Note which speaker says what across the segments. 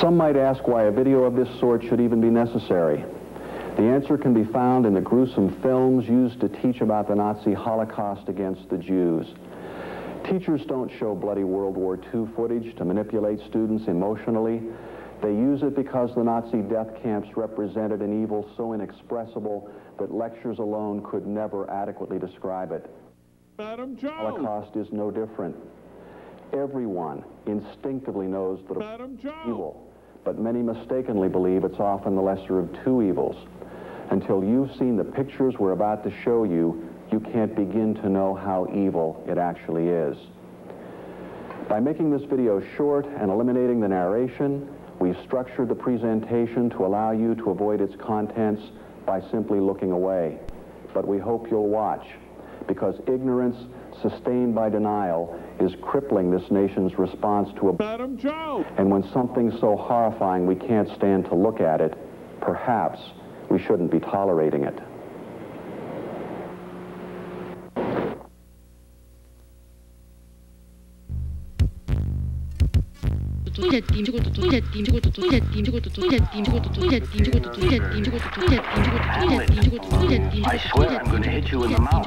Speaker 1: Some might ask why a video of this sort should even be necessary. The answer can be found in the gruesome films used to teach about the Nazi Holocaust against the Jews. Teachers don't show bloody World War II footage to manipulate students emotionally. They use it because the Nazi death camps represented an evil so inexpressible that lectures alone could never adequately describe it.
Speaker 2: Madam Jones!
Speaker 1: Holocaust is no different. Everyone instinctively knows that
Speaker 2: Madam Jones!
Speaker 1: evil, but many mistakenly believe it's often the lesser of two evils. Until you've seen the pictures we're about to show you, you can't begin to know how evil it actually is. By making this video short and eliminating the narration, we've structured the presentation to allow you to avoid its contents by simply looking away. But we hope you'll watch, because ignorance sustained by denial is crippling this nation's response to a
Speaker 2: Madam Jones!
Speaker 1: and when something so horrifying we can't stand to look at it, perhaps we shouldn't be tolerating it.
Speaker 3: I swear I'm gonna hit you in the mouth.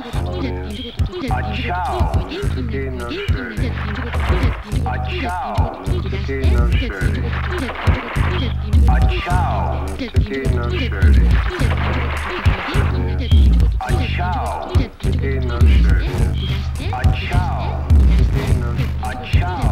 Speaker 3: A chow. Skin no shirt. A chow. Skin no shirt. A chow.
Speaker 4: Skin
Speaker 5: no
Speaker 6: shirt. A chow. Skin no shirt. A chow. Skin no shirt. A chow.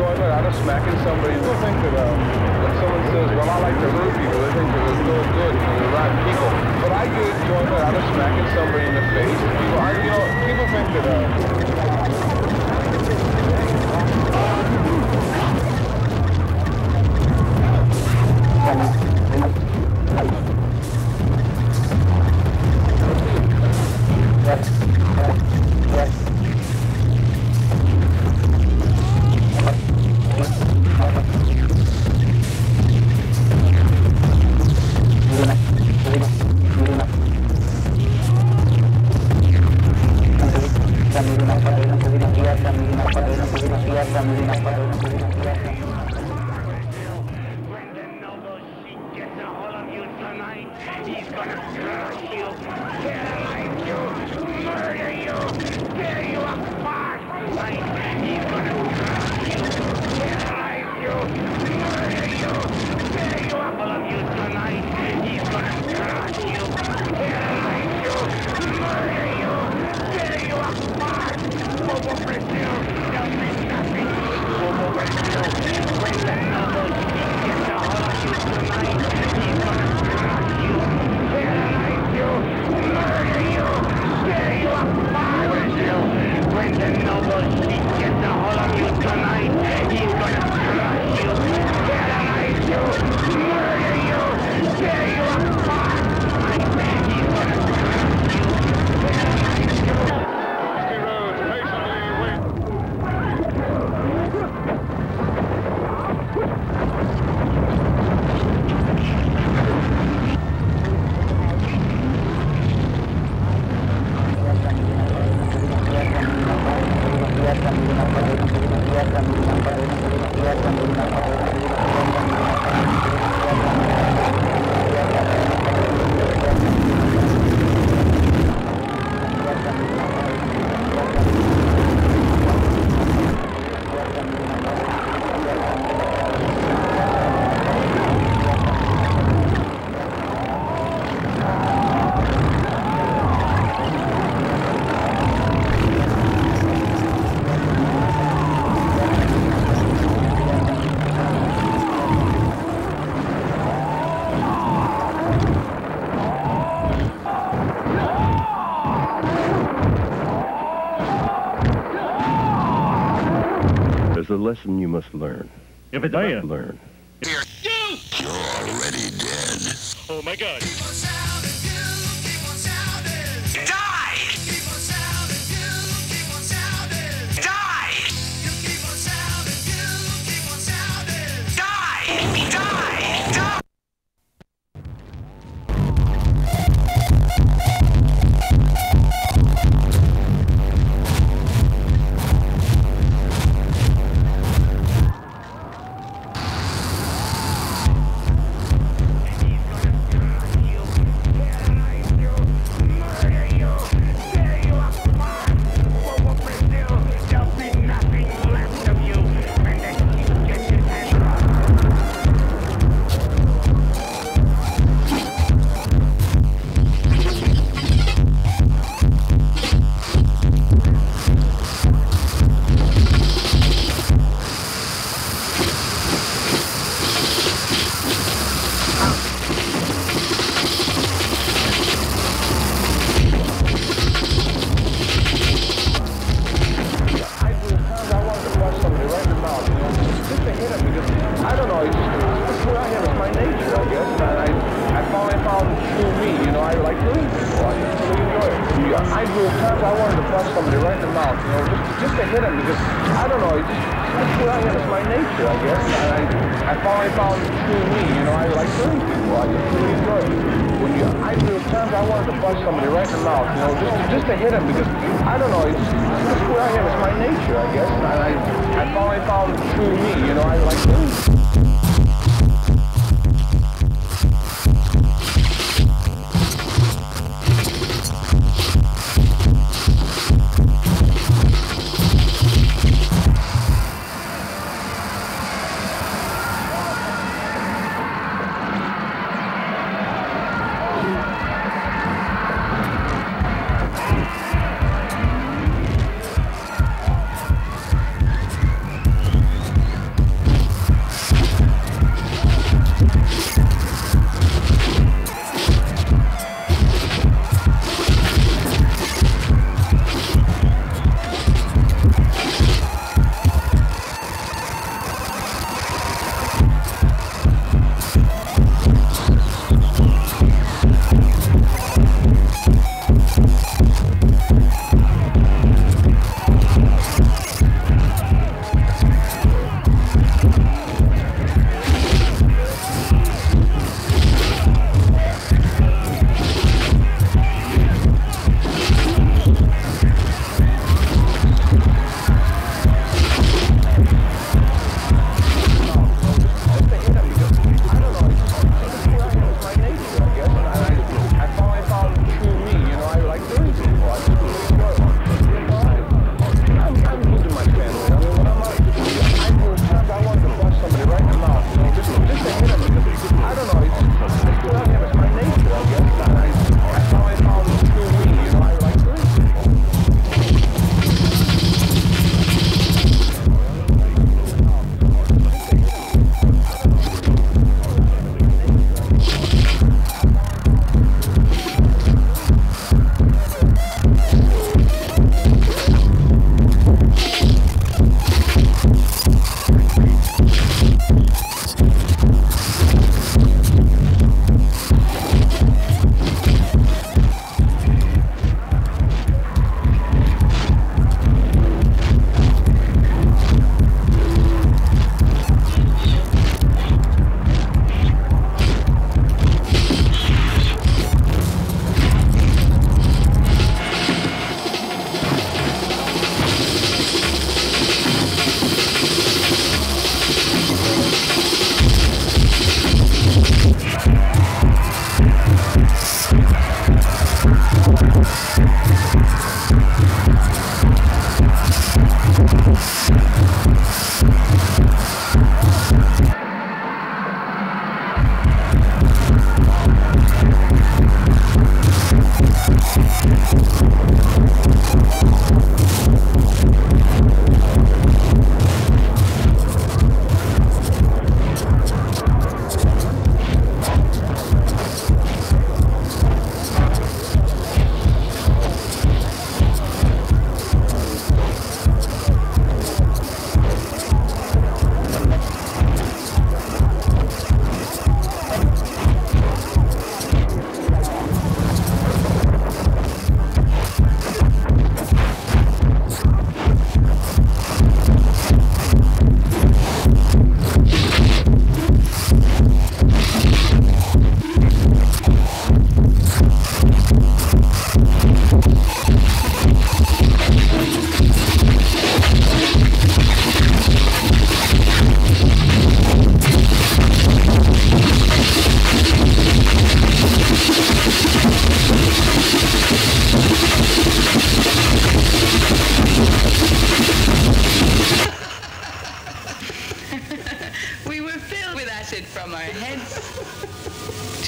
Speaker 6: Enjoyment out of smacking somebody. People think that uh, when someone says, well, I like to hurt people, they think that it's no good, know, they're rotten people. But I get enjoyment out of smacking somebody in the face. People, I, you know, people think that uh,
Speaker 7: Camino,
Speaker 6: lesson you must learn.
Speaker 2: If it's there.
Speaker 6: Learn.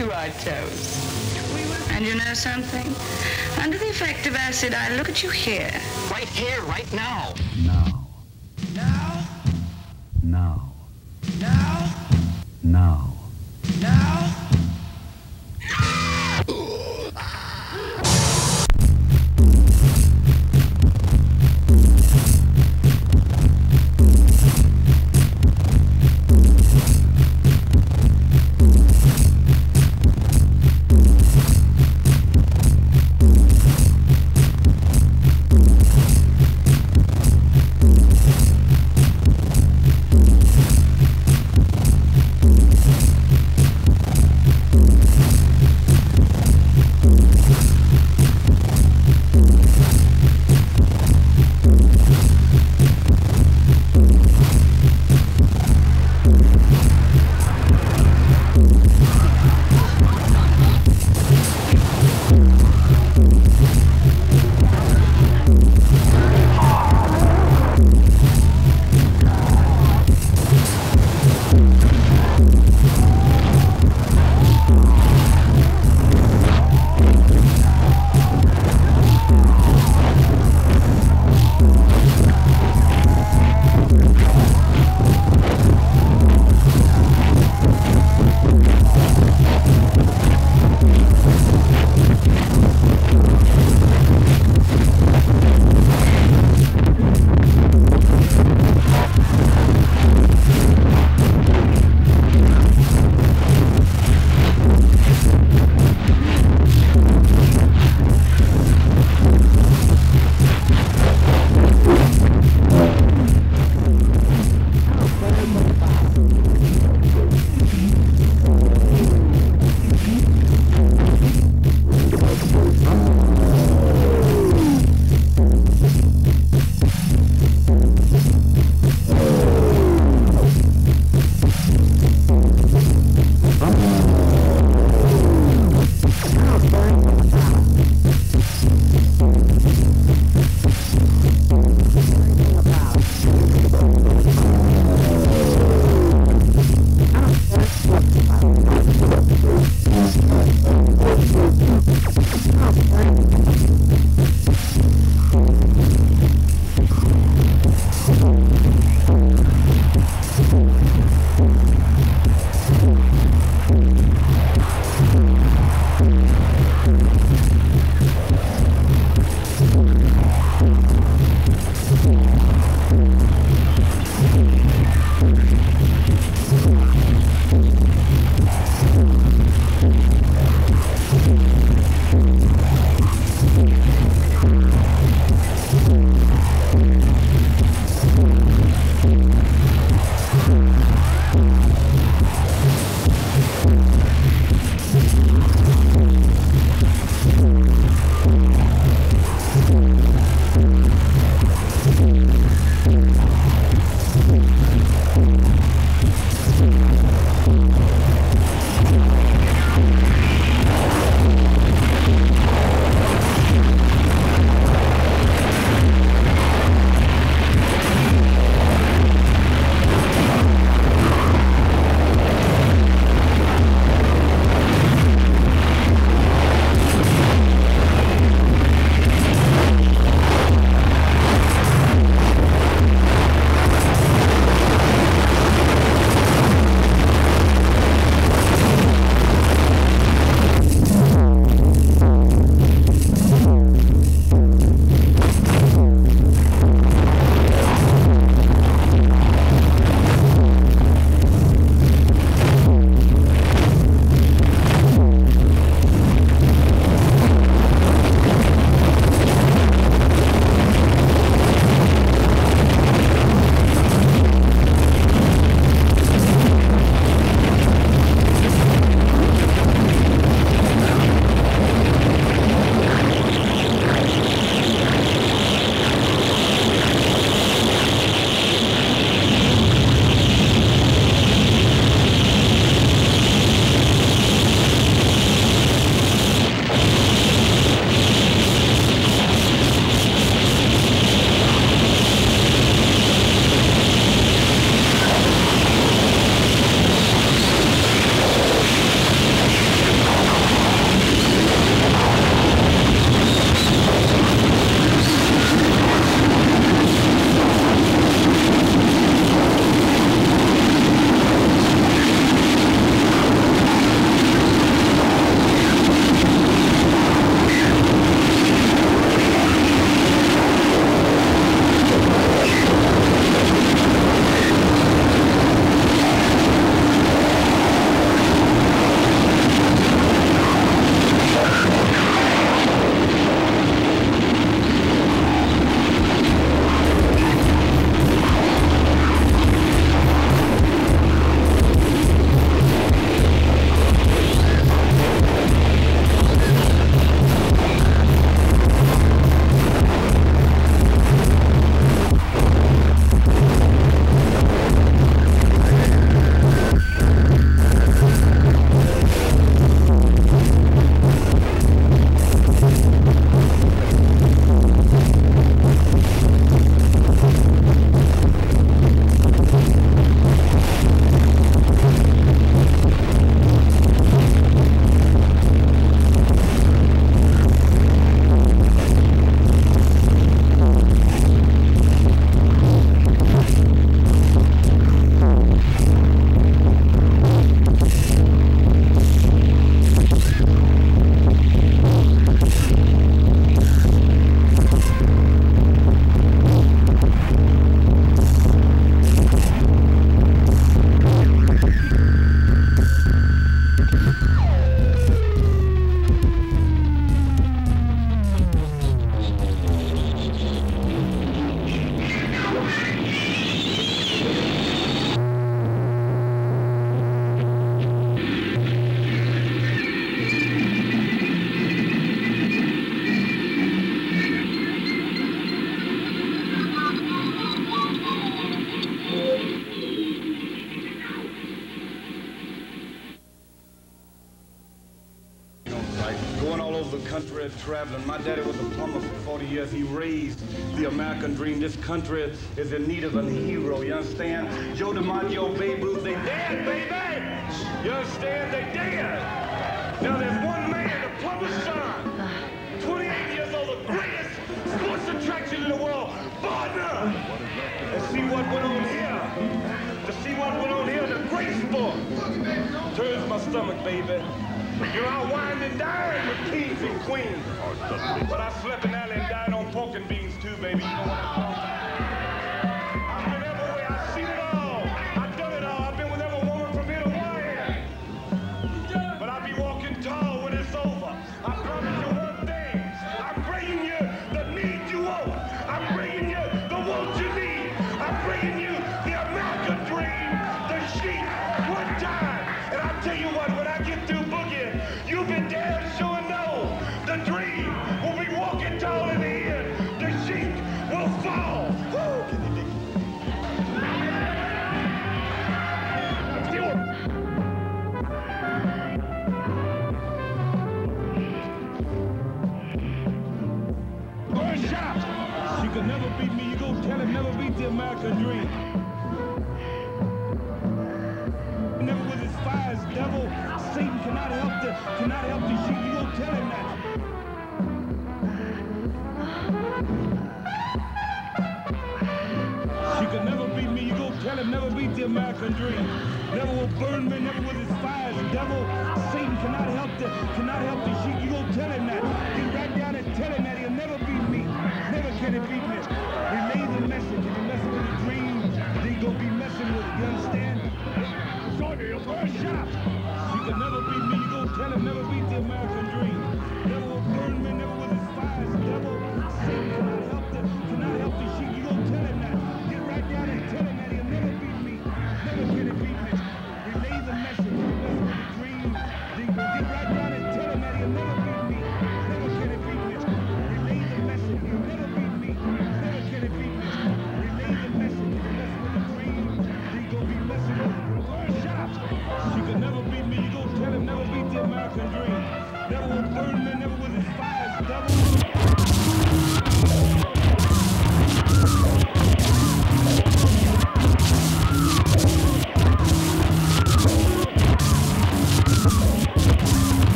Speaker 8: To
Speaker 9: our toes. And you know something? Under the effect of acid, I look at you here.
Speaker 10: Right here, right now.
Speaker 11: Traveling. My daddy was a plumber for 40 years. He raised the American dream. This country is in need of a hero, you understand? Joe DiMaggio, Babe Ruth, they dead, baby! You understand? They dead! Now there's one man, the plumber's son, 28 years old, the greatest sports attraction in the world, Gardner! And see what went on here. To see what went on here in the great sport. Turns my stomach, baby. You know, I wined and dined with kings and queens. But I slept in alley and died on pork and beans too, baby. You know what I'm talking about? Shot. She could never beat me. You go tell him never beat the American dream. Never was as fire as devil. Satan cannot help the cannot help the sheep. You go tell him that. She could never beat me. You go tell him never beat the American dream. Never will burn me. Never was his fires devil. Satan cannot help the cannot help the sheep. You go tell him that. Never can he beat. Relay the message. If you're messing with a dream, then you gonna be messing with it. You understand? Shorty, your first shot. She could never beat me. You go tell him never beat the American dream. Never will burn me. Never as fire as devil. Satan cannot help the cannot help